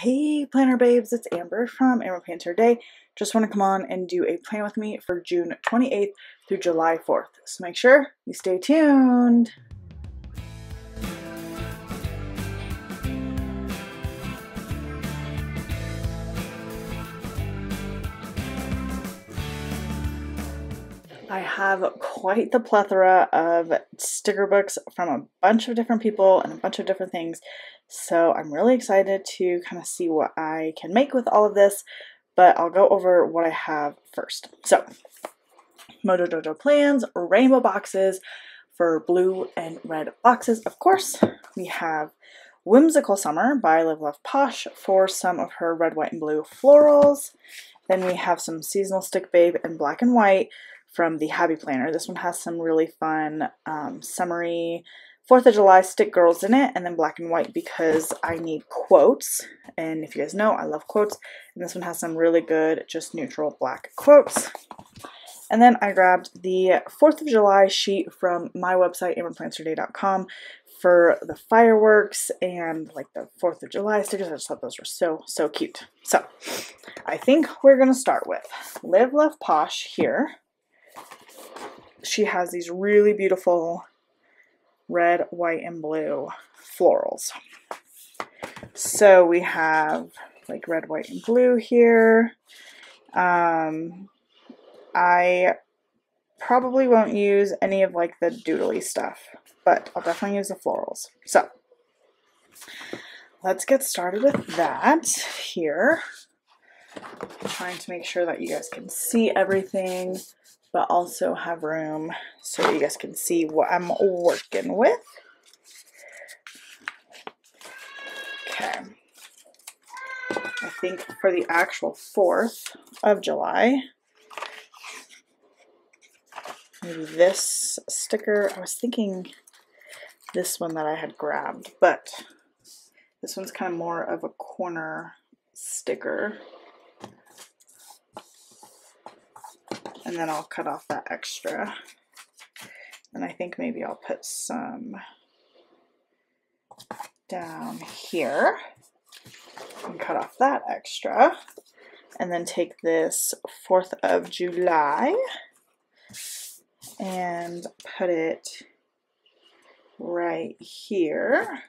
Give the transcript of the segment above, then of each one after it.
Hey planner babes, it's Amber from Amber Plans Her Day. Just want to come on and do a plan with me for June 28th through July 4th. So make sure you stay tuned. I have quite the plethora of sticker books from a bunch of different people and a bunch of different things. So I'm really excited to kind of see what I can make with all of this, but I'll go over what I have first. So Mojo Jojo plans, rainbow boxes for blue and red boxes. Of course, we have Whimsical Summer by Live Love Posh for some of her red, white, and blue florals. Then we have some Seasonal Stick Babe in black and white from the Happy Planner. This one has some really fun um, summery 4th of July stick girls in it and then black and white because I need quotes. And if you guys know, I love quotes. And this one has some really good, just neutral black quotes. And then I grabbed the 4th of July sheet from my website, amberplansherday.com for the fireworks and like the 4th of July stickers. I just thought those were so, so cute. So I think we're going to start with Live Love Posh here she has these really beautiful red, white, and blue florals. So we have like red, white, and blue here. Um, I probably won't use any of like the doodly stuff, but I'll definitely use the florals. So let's get started with that here. I'm trying to make sure that you guys can see everything but also have room so you guys can see what I'm working with. Okay. I think for the actual 4th of July, this sticker, I was thinking this one that I had grabbed, but this one's kind of more of a corner sticker. And then I'll cut off that extra. And I think maybe I'll put some down here and cut off that extra. And then take this 4th of July and put it right here.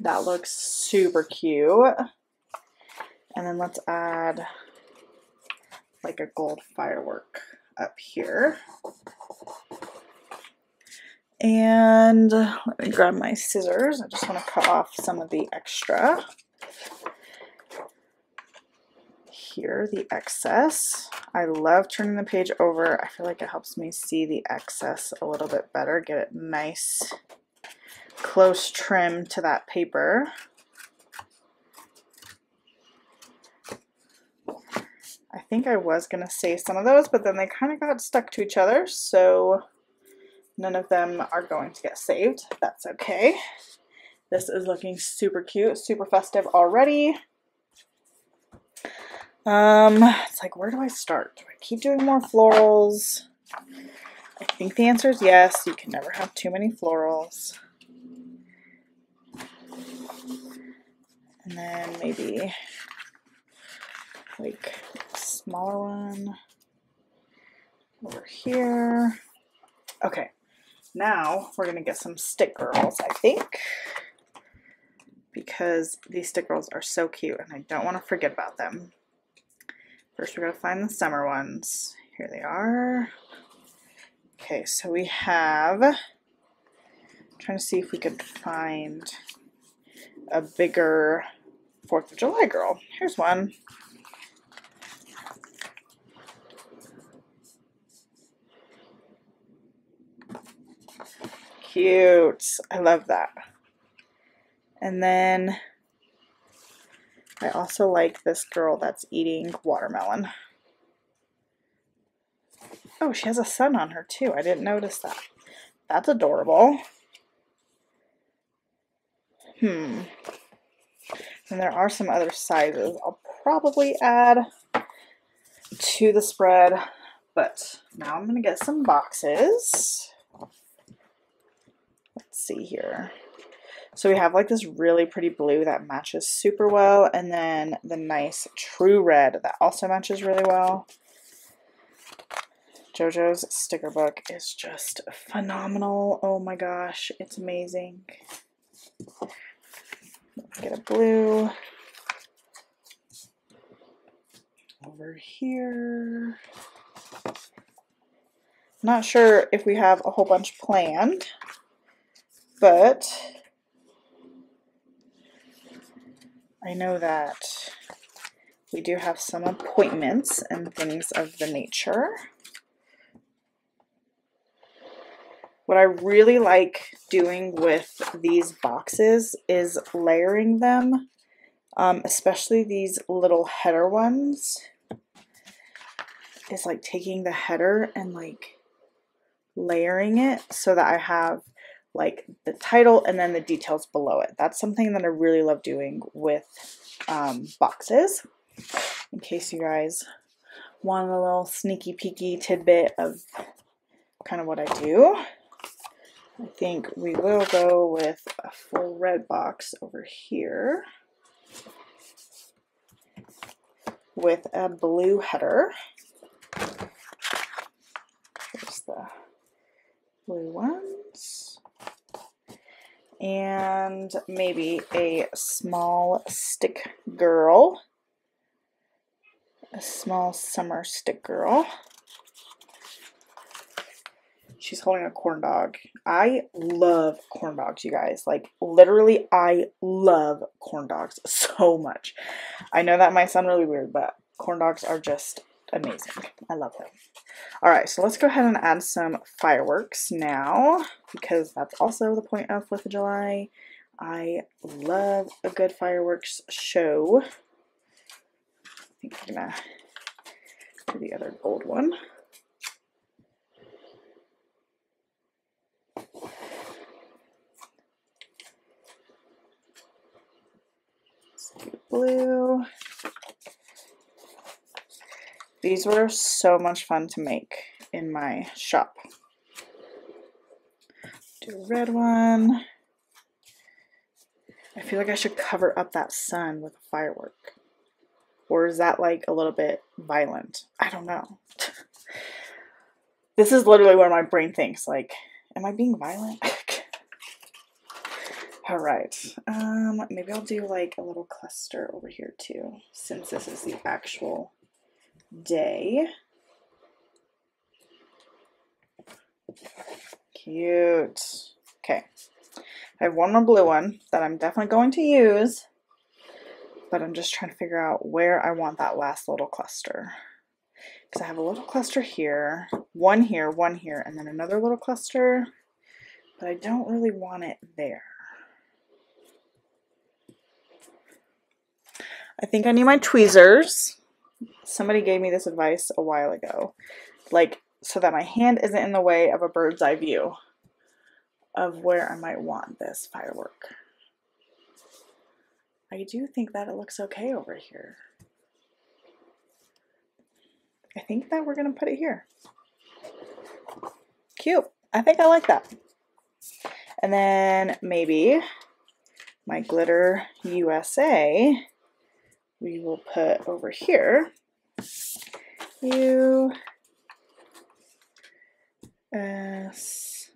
That looks super cute. And then let's add like a gold firework up here. And let me grab my scissors. I just want to cut off some of the extra. Here, the excess. I love turning the page over. I feel like it helps me see the excess a little bit better, get it nice, close trim to that paper. I think I was going to say some of those, but then they kind of got stuck to each other, so none of them are going to get saved. That's okay. This is looking super cute, super festive already. Um, it's like, where do I start? Do I keep doing more florals? I think the answer is yes. You can never have too many florals. And then maybe like smaller one over here. Okay, now we're going to get some stick girls, I think, because these stick girls are so cute and I don't want to forget about them. First, we're going to find the summer ones. Here they are. Okay, so we have, I'm trying to see if we could find a bigger 4th of July girl. Here's one. Cute. I love that. And then I also like this girl that's eating watermelon. Oh, she has a sun on her too. I didn't notice that. That's adorable. Hmm. And there are some other sizes I'll probably add to the spread. But now I'm going to get some boxes see here. So we have like this really pretty blue that matches super well, and then the nice true red that also matches really well. JoJo's sticker book is just phenomenal. Oh my gosh, it's amazing. Let's get a blue. Over here. Not sure if we have a whole bunch planned, but I know that we do have some appointments and things of the nature. What I really like doing with these boxes is layering them, um, especially these little header ones. Is like taking the header and like layering it so that I have like the title and then the details below it. That's something that I really love doing with um, boxes. In case you guys want a little sneaky peeky tidbit of kind of what I do. I think we will go with a full red box over here with a blue header. Here's the blue ones. And maybe a small stick girl. A small summer stick girl. She's holding a corn dog. I love corn dogs, you guys. Like, literally, I love corn dogs so much. I know that might sound really weird, but corn dogs are just amazing. I love them. All right, so let's go ahead and add some fireworks now because that's also the point of 4th of July. I love a good fireworks show. I think I'm gonna do the other gold one. Blue. These were so much fun to make in my shop. Do a red one. I feel like I should cover up that sun with a firework. Or is that like a little bit violent? I don't know. this is literally where my brain thinks like, am I being violent? All right, um, maybe I'll do like a little cluster over here too, since this is the actual day. Cute. Okay. I have one more blue one that I'm definitely going to use, but I'm just trying to figure out where I want that last little cluster. Because I have a little cluster here, one here, one here, and then another little cluster, but I don't really want it there. I think I need my tweezers somebody gave me this advice a while ago. Like, so that my hand isn't in the way of a bird's eye view of where I might want this firework. I do think that it looks okay over here. I think that we're going to put it here. Cute. I think I like that. And then maybe my glitter USA we will put over here U S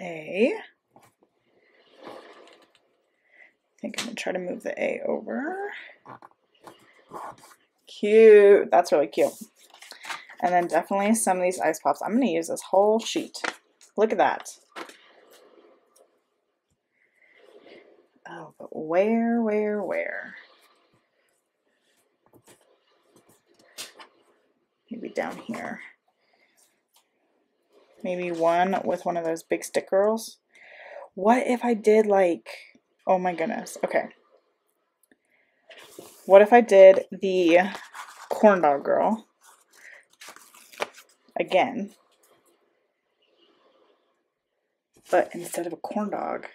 A. I think I'm to try to move the A over. Cute. That's really cute. And then definitely some of these ice pops. I'm going to use this whole sheet. Look at that. Oh, but where, where, where? Maybe down here. Maybe one with one of those big stick girls. What if I did like, oh my goodness. Okay. What if I did the corn dog girl again, but instead of a corn dog,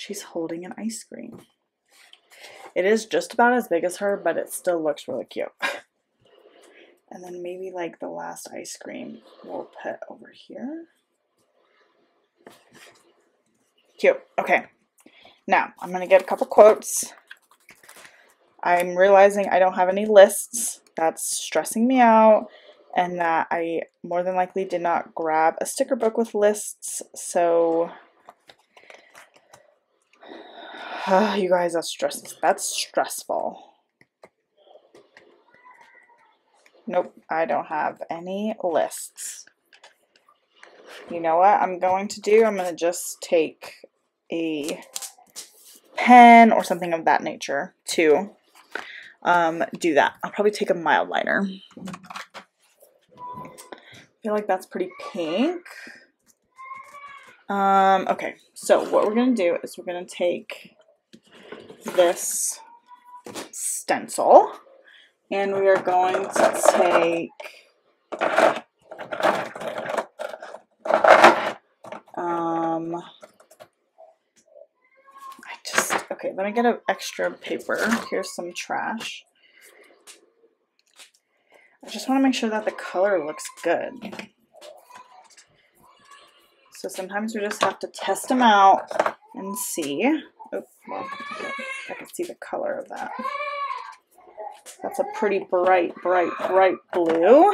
She's holding an ice cream. It is just about as big as her, but it still looks really cute. and then maybe like the last ice cream we'll put over here. Cute. Okay. Now, I'm going to get a couple quotes. I'm realizing I don't have any lists. That's stressing me out. And that I more than likely did not grab a sticker book with lists. So, uh, you guys, that's stress. That's stressful. Nope, I don't have any lists. You know what I'm going to do? I'm going to just take a pen or something of that nature to um, do that. I'll probably take a Mildliner. I feel like that's pretty pink. Um, okay, so what we're going to do is we're going to take this stencil. And we are going to take um I just okay let me get an extra paper. Here's some trash. I just want to make sure that the color looks good. So sometimes we just have to test them out and see oh I can see the color of that that's a pretty bright, bright, bright blue.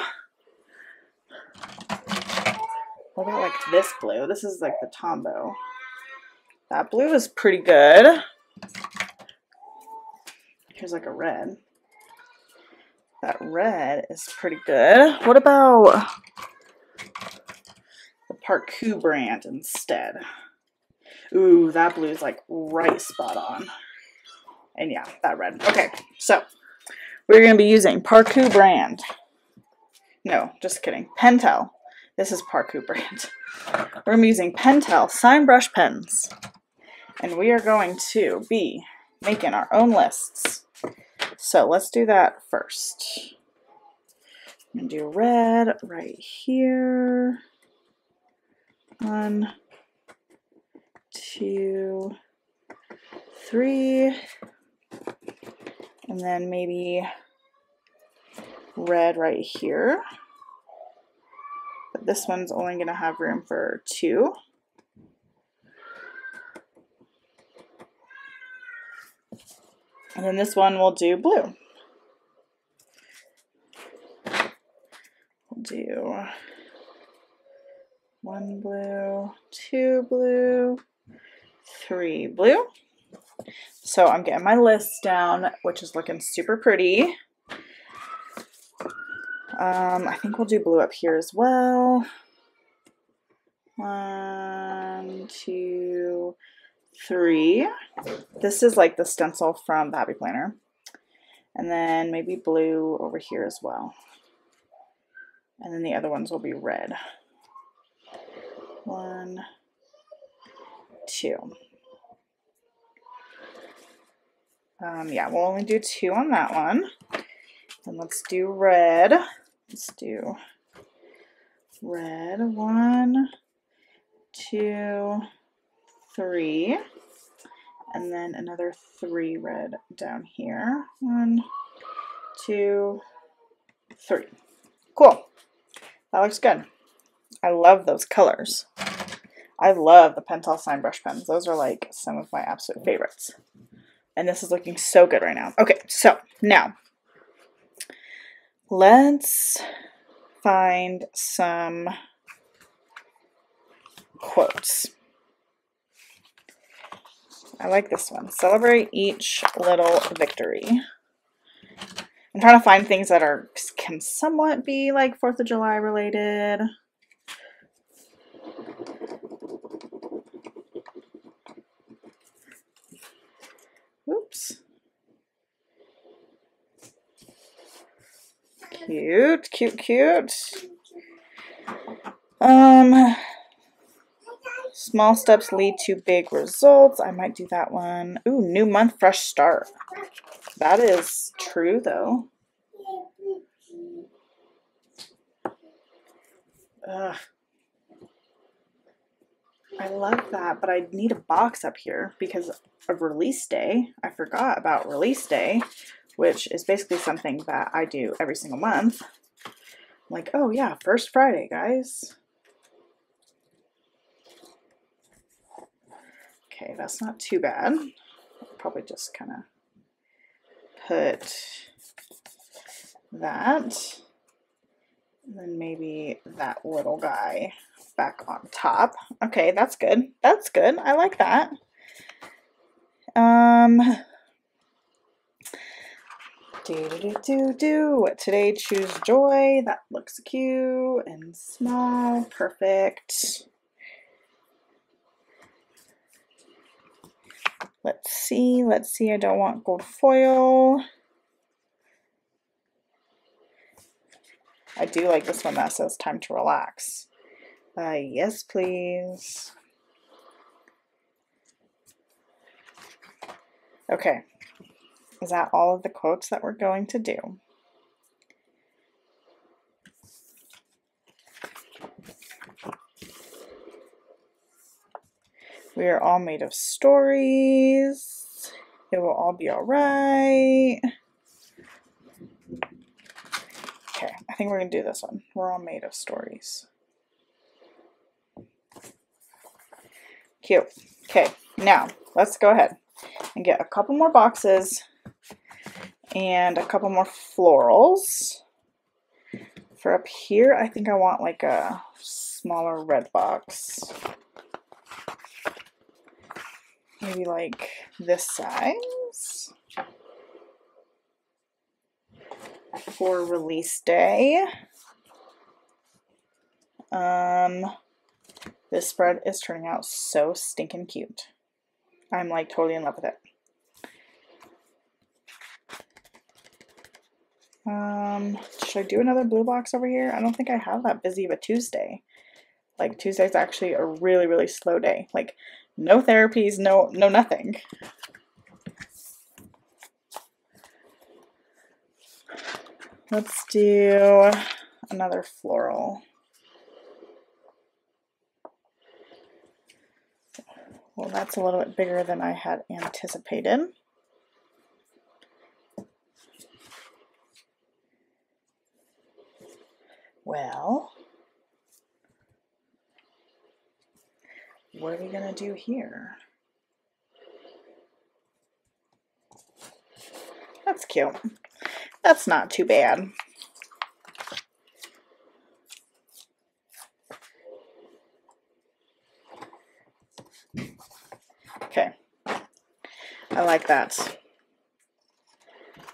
What about like this blue? This is like the Tombow. That blue is pretty good. Here's like a red. That red is pretty good. What about the Parkoo brand instead? Ooh, that blue is like right spot on. And yeah, that red. Okay, so we're going to be using Parkoo brand. No, just kidding. Pentel. This is Parkoo brand. We're using Pentel sign brush pens. And we are going to be making our own lists. So let's do that first. I'm going to do red right here. One, two, three, and then maybe red right here. But this one's only going to have room for two. And then this one will do blue. We'll do one blue, two blue, three blue. So I'm getting my list down, which is looking super pretty. Um, I think we'll do blue up here as well. One, two, three. This is like the stencil from the Happy Planner. And then maybe blue over here as well. And then the other ones will be red. One, two. Um, yeah, we'll only do two on that one. And let's do red. Let's do red. One, two, three. And then another three red down here. One, two, three. Cool. That looks good. I love those colors. I love the Pentel Sign Brush pens. Those are like some of my absolute favorites. And this is looking so good right now. Okay, so now let's find some quotes. I like this one. Celebrate each little victory. I'm trying to find things that are can somewhat be like 4th of July related. Cute, cute, cute. Um, small steps lead to big results. I might do that one. Ooh, new month, fresh start. That is true, though. Ugh. I love that, but I need a box up here because of release day. I forgot about release day, which is basically something that I do every single month. I'm like, oh yeah, first Friday, guys. Okay, that's not too bad. Probably just kind of put that. And then maybe that little guy back on top. Okay, that's good. That's good. I like that. Um, do do do do. Today choose joy. That looks cute and small. Perfect. Let's see. Let's see. I don't want gold foil. I do like this one that says time to relax. Uh, yes, please. Okay. Is that all of the quotes that we're going to do? We are all made of stories. It will all be all right. Okay, I think we're going to do this one. We're all made of stories. Cute. Okay, now let's go ahead and get a couple more boxes and a couple more florals. For up here, I think I want like a smaller red box. Maybe like this size. For release day. Um, this spread is turning out so stinking cute. I'm like totally in love with it. Um, should I do another blue box over here? I don't think I have that busy of a Tuesday. Like Tuesday's actually a really, really slow day. Like no therapies, no no nothing. Let's do another floral. Well, that's a little bit bigger than I had anticipated. Well, what are we going to do here? That's cute. That's not too bad. Okay. I like that.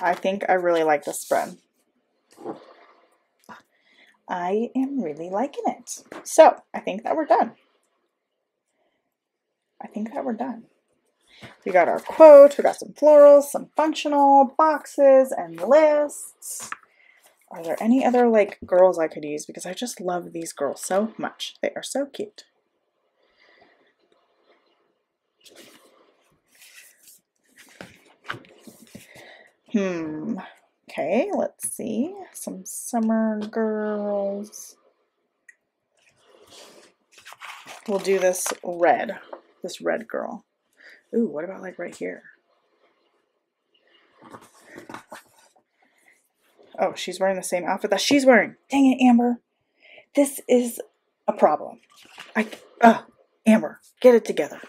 I think I really like this spread. I am really liking it. So I think that we're done. I think that we're done. We got our quote, we got some florals, some functional boxes and lists. Are there any other like girls I could use? Because I just love these girls so much. They are so cute. Hmm. Okay, let's see. Some summer girls. We'll do this red. This red girl. Ooh, what about like right here? Oh, she's wearing the same outfit that she's wearing. Dang it, Amber. This is a problem. I, uh, Amber, get it together.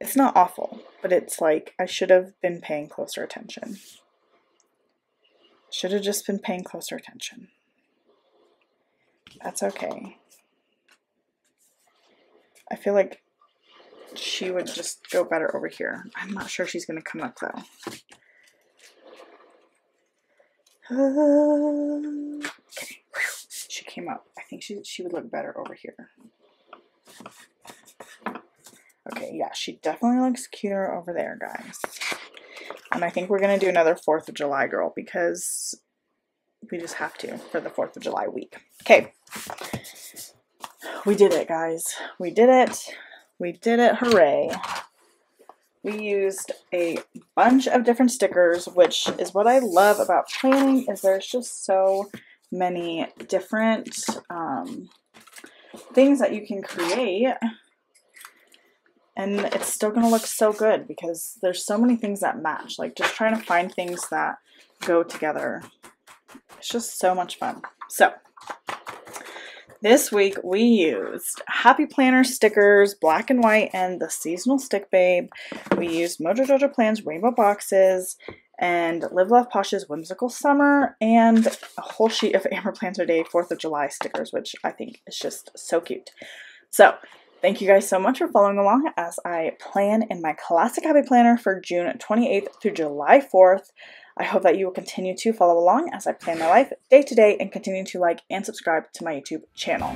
It's not awful, but it's like I should have been paying closer attention. Should have just been paying closer attention. That's okay. I feel like she would just go better over here. I'm not sure she's going to come up though. Okay, she came up. I think she she would look better over here. Yeah, she definitely looks cuter over there, guys. And I think we're going to do another 4th of July girl because we just have to for the 4th of July week. Okay. We did it, guys. We did it. We did it. Hooray. We used a bunch of different stickers, which is what I love about planning is there's just so many different um, things that you can create and it's still going to look so good because there's so many things that match. Like just trying to find things that go together. It's just so much fun. So This week we used Happy Planner stickers, black and white, and the seasonal stick babe. We used Mojo Jojo Plans rainbow boxes and Live Love Posh's Whimsical Summer and a whole sheet of Amber Plans Her Day 4th of July stickers, which I think is just so cute. So thank you guys so much for following along as I plan in my classic Happy Planner for June 28th through July 4th. I hope that you will continue to follow along as I plan my life day to day and continue to like and subscribe to my YouTube channel.